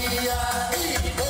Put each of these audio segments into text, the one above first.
Yeah, yeah.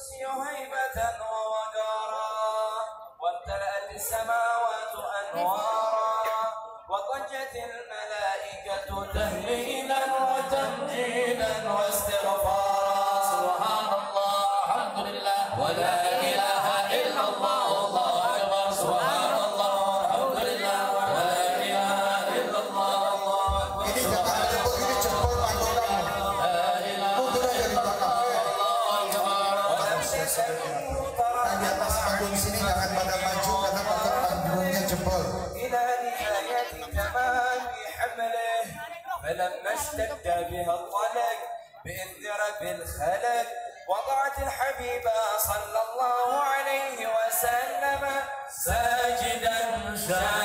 الشمس هيبة ووقارا وامتلأت السماوات أنوارا وضجت الماء فلما اشتد بها الطلق بإذن رب الخلق وضعت الحبيب صلى الله عليه وسلم ساجدا ساجدا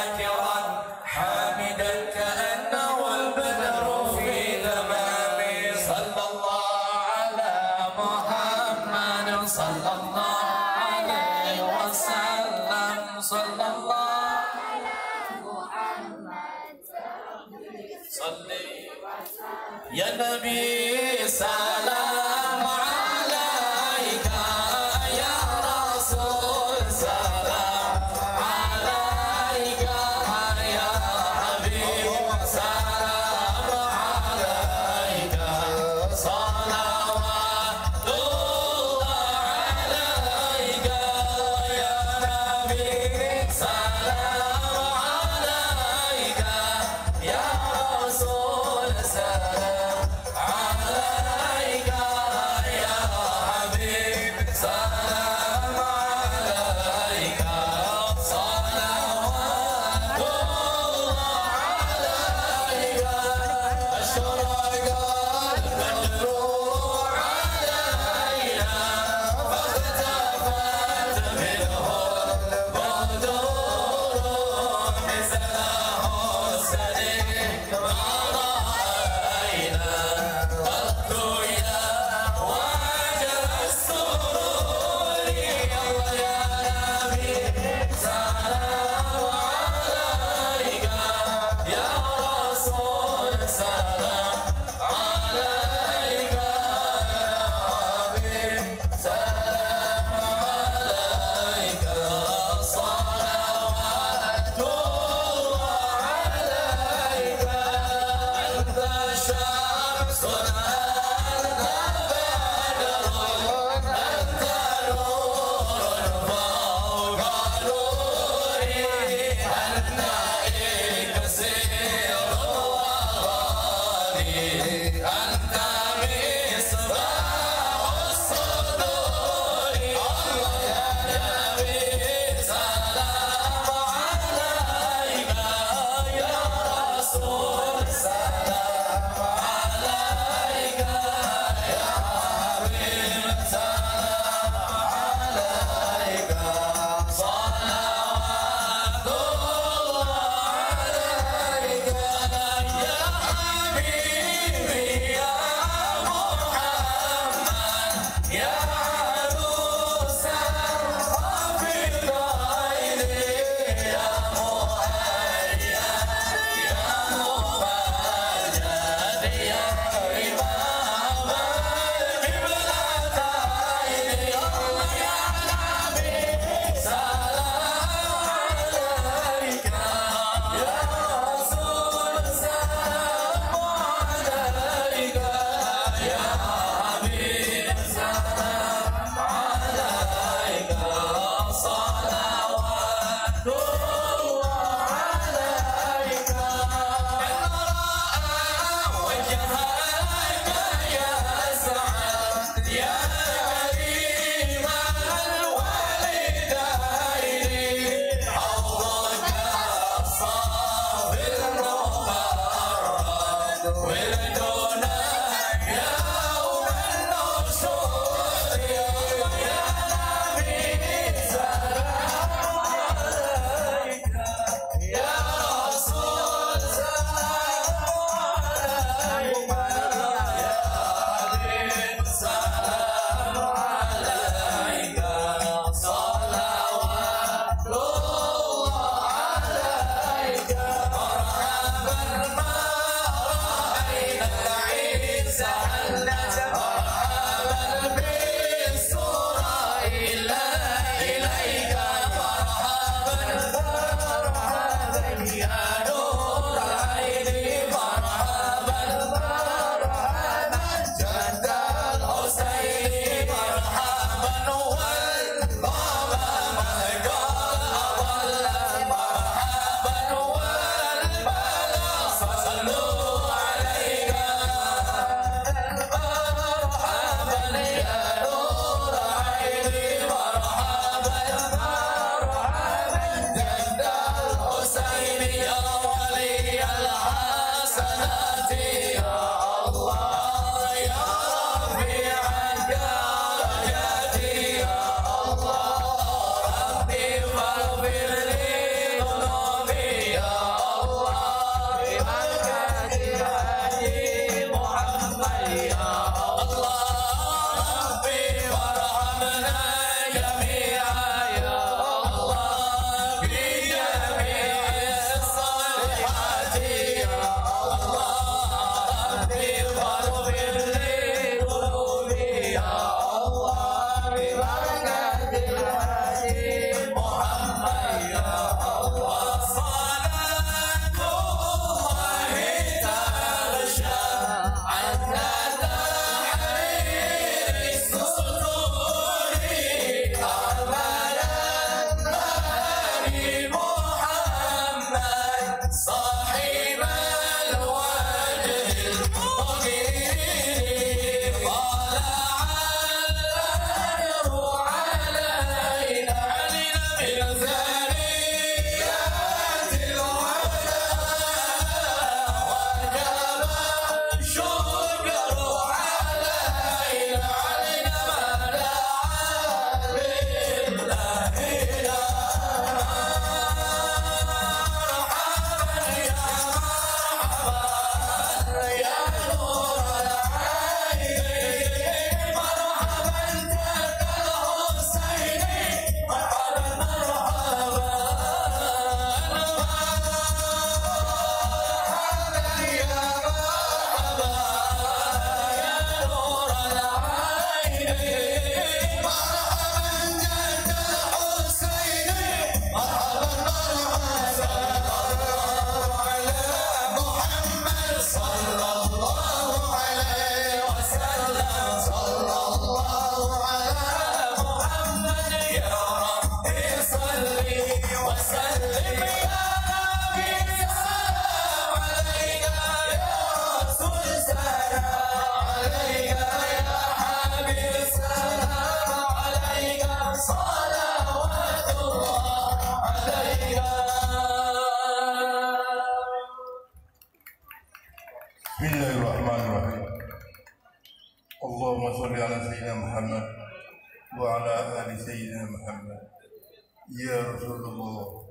يا رسول الله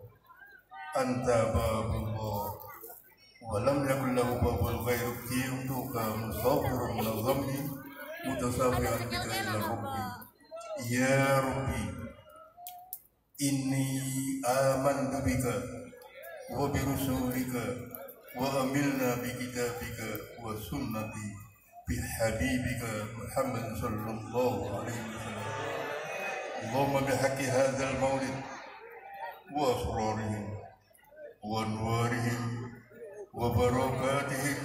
أنت باب الله ولم يكن له باب غير جئتك مستغفر من الذنب متسابعا بك إلى ربي يا ربي إني آمنت بك وبرسولك وأملنا بكتابك وسنتي بحبيبك محمد صلى الله عليه وسلم اللهم بحق هذا المولد وأسرارهم وأنوارهم وبركاتهم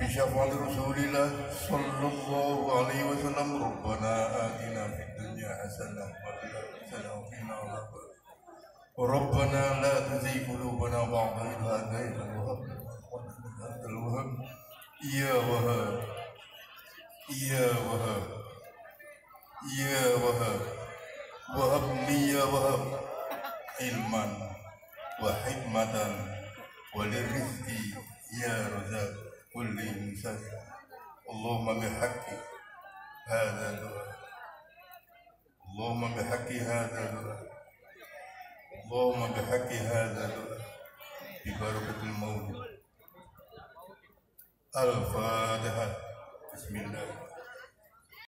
بشفاعة رسول الله صلى الله عليه وسلم. ربنا آتنا في الدنيا حسنة وفي الآخرة عذاب ربنا لا تزغ قلوبنا بعد إذ هديتنا. وهب لنا من الوهاب. يا وهاب. يا وهاب. يا وهاب. وهب لي يا وهاب. علما وحكمة وللرزق يا رزاق كل إنسان. اللهم بحق هذا الدعاء اللهم بحق هذا الدعاء اللهم بحق هذا الدعاء ببركة المولد الفاتحة. بسم الله.